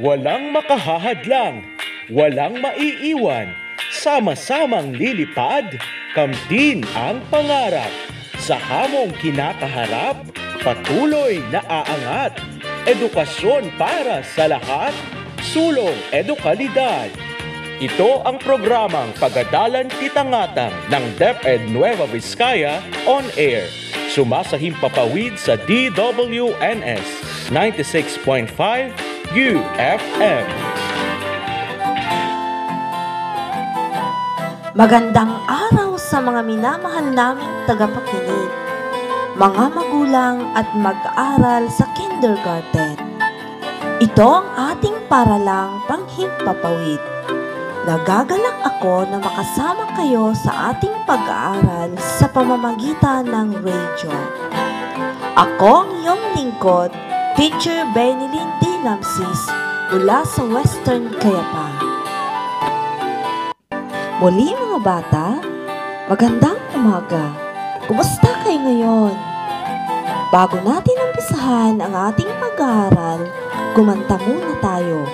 Walang makahahadlang, walang maiiwan, sama-samang lilipad, kamtin ang pangarap. Sa hamong kinakaharap, patuloy na aangat. Edukasyon para sa lahat, sulong edukalidad. Ito ang programang Pagadalan Titangatang ng DepEd Nueva Vizcaya on air. Sumasahim papawid sa DWNS 96.5 UFM. Magandang araw sa mga minamahal naming tagapakinig, mga magulang at mag-aaral sa kindergarten. Ito ang ating paralang panghimpapawid. Nagagalak ako na makasama kayo sa ating pag-aaral sa pamamagitan ng radio. Ako ang iyong lingkod, Teacher Benilyn Lamsis, mula sa Western Cayapa. Muli mga bata, magandang umaga. Kumusta kayo ngayon? Bago natin umpisahan ang ating pag-aaral, kumanta muna tayo.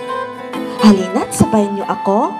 Halina't sabayan niyo ako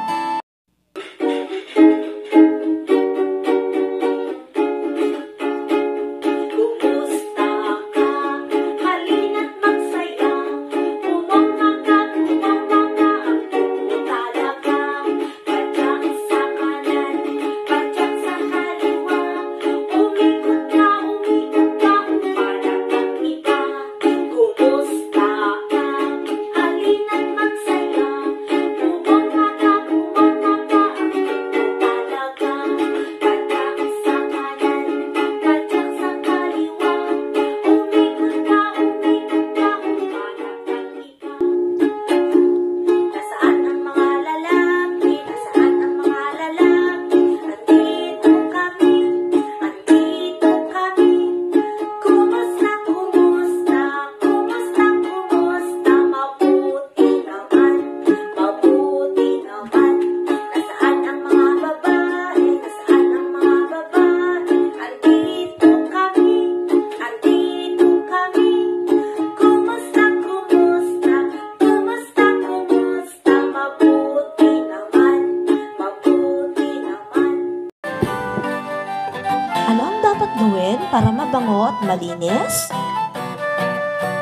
malinis?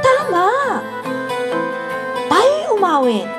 Tama! Tayo'y umawit.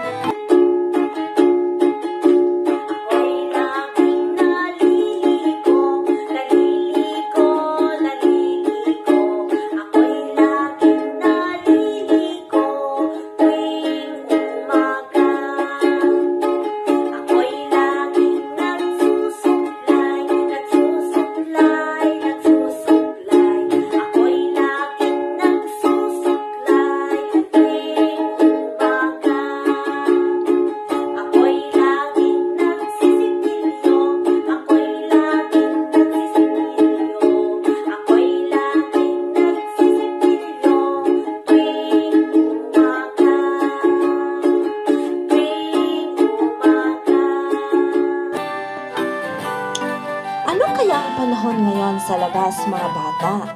Kaya ang panahon ngayon sa labas mga bata?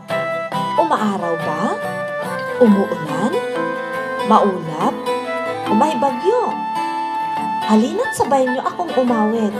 Umaaraw ba? Umuulan? Maulap? O may bagyo? Halina't sabayan niyo akong umawit.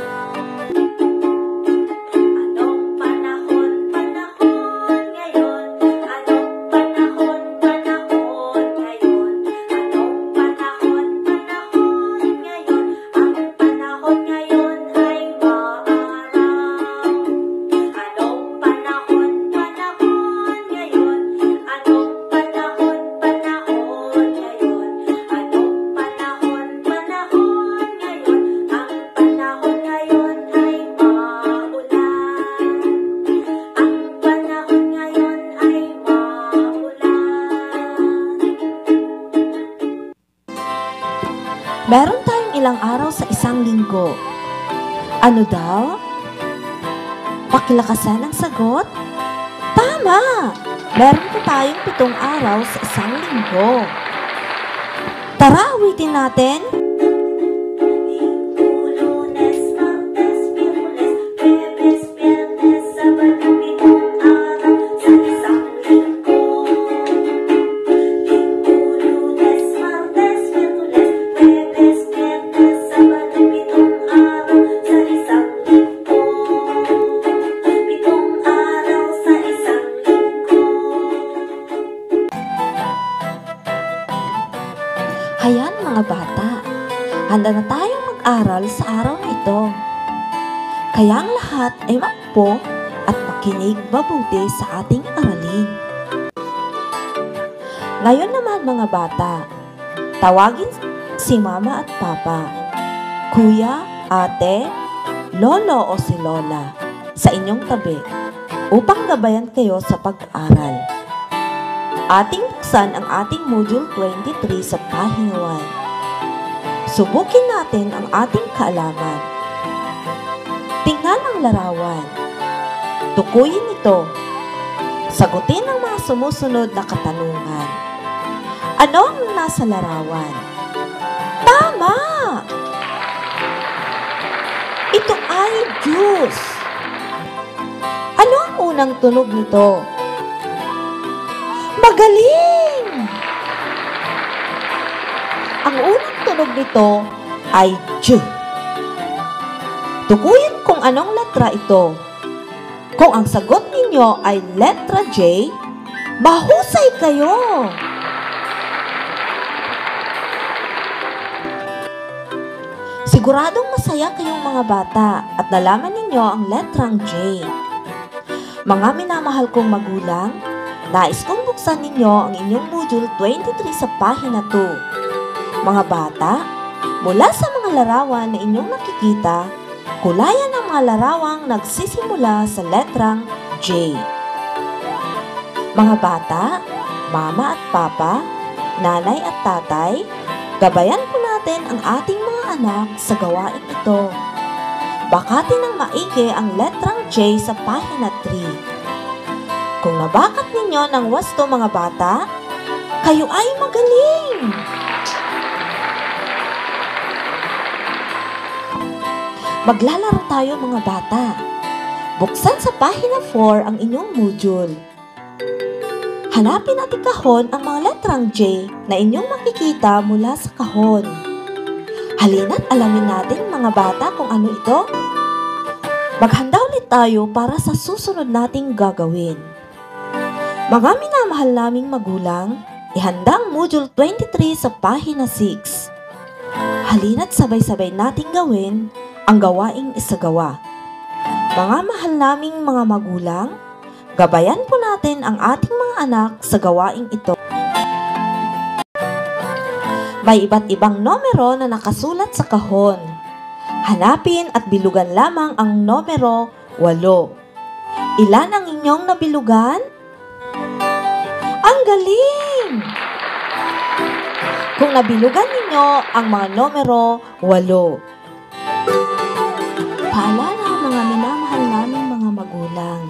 Meron tayong ilang araw sa isang linggo. Ano daw? Pakilakasan ang sagot? Tama! Meron po tayong pitong araw sa isang linggo. Tara, awitin natin. Handa na tayong mag-aral sa araw na ito. Kaya ang lahat ay makpo at makinig mabuti sa ating aralin. Ngayon naman mga bata, tawagin si mama at papa, kuya, ate, lolo o si lola sa inyong tabi upang gabayan kayo sa pag-aaral. Ating buksan ang ating Module 23 sa pahina 1. Subukin natin ang ating kaalaman. Tingnan ang larawan. Tukuyin ito. Sagutin ang mga sumusunod na katanungan. Ano ang nasa larawan? Tama! Ito ay juice. Ano ang unang tunog nito? Magaling! Ang unang tunog nito ay J. Tukuyin kung anong letra ito. Kung ang sagot ninyo ay letra J, mahusay kayo! Siguradong masaya kayong mga bata at nalaman ninyo ang letrang J. Mga minamahal kong magulang, nais kong buksan ninyo ang inyong Module 23 sa pahina 2. Mga bata, mula sa mga larawan na inyong nakikita, kulayan ang mga larawang nagsisimula sa letrang J. Mga bata, mama at papa, nanay at tatay, gabayan po natin ang ating mga anak sa gawain ito. Bakatin ng maigi ang letrang J sa pahina 3. Kung nabakat ninyo ng wasto mga bata, kayo ay magaling! Maglalaro tayo mga bata. Buksan sa pahina 4 ang inyong module. Hanapin natin kahon ang mga letrang J na inyong makikita mula sa kahon. Halina't alamin natin mga bata kung ano ito. Maghanda ulit tayo para sa susunod nating gagawin. Mga minamahal naming magulang, ihanda ang Module 23 sa pahina 6. Halina't sabay-sabay nating gawin ang gawaing isagawa. Mga mahal naming mga magulang, gabayan po natin ang ating mga anak sa gawaing ito. May iba't ibang numero na nakasulat sa kahon. Hanapin at bilugan lamang ang numero 8. Ilan ang inyong nabilugan? Ang galing! Kung nabilugan ninyo ang mga numero 8. Paalala mga minamahal naming mga magulang.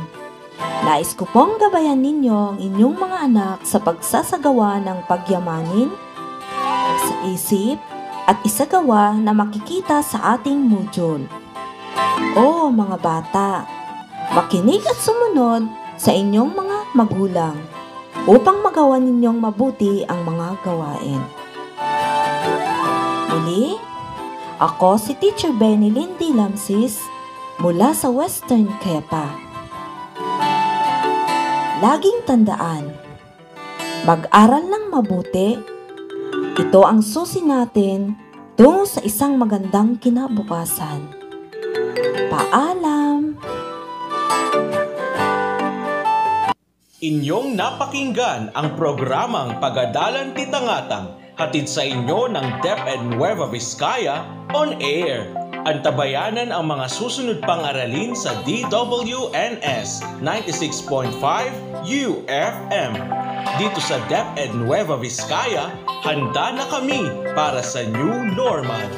Nais ko pong gabayan ninyo ang inyong mga anak sa pagsasagawa ng pagyamanin, sa isip, at isagawa na makikita sa ating module. O mga bata, makinig at sumunod sa inyong mga magulang upang magawa ninyong mabuti ang mga gawain. Muli, ako si Teacher Benny Lindy Lamsis mula sa Western Kepa. Laging tandaan, mag-aral ng mabuti. Ito ang susi natin tungo sa isang magandang kinabukasan. Paalam! Inyong napakinggan ang programang Pagadalan Titangatang hatid sa inyo ng DepEd Nueva Vizcaya on air. Antabayanan ang mga susunod pang aralin sa DWNS 96.5 UFM. Dito sa DepEd Nueva Vizcaya, handa na kami para sa new normal.